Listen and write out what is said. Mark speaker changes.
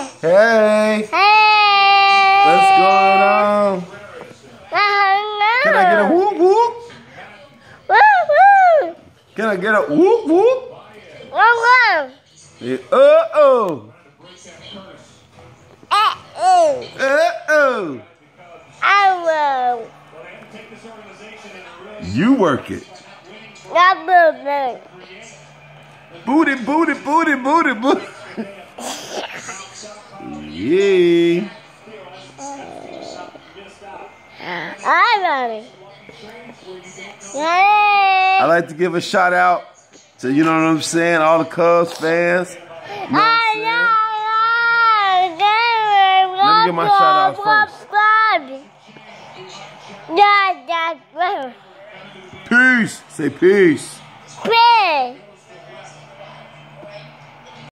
Speaker 1: Hey.
Speaker 2: Hey.
Speaker 1: What's going on? Can I get a whoop whoop?
Speaker 2: Woo woo.
Speaker 1: Can I get a whoop whoop?
Speaker 2: Woo woo.
Speaker 1: Yeah. Uh oh.
Speaker 2: Eh, eh.
Speaker 1: Uh oh.
Speaker 2: I will.
Speaker 1: You work it.
Speaker 2: Not moving.
Speaker 1: Booty, booty, booty, booty, booty. Yeah.
Speaker 2: I'm ready.
Speaker 1: I
Speaker 2: Yay.
Speaker 1: like to give a shout out to, you know what I'm saying, all the Cubs fans. You know what I'm saying?
Speaker 2: Let
Speaker 1: me get my shout out first. Peace. Say peace.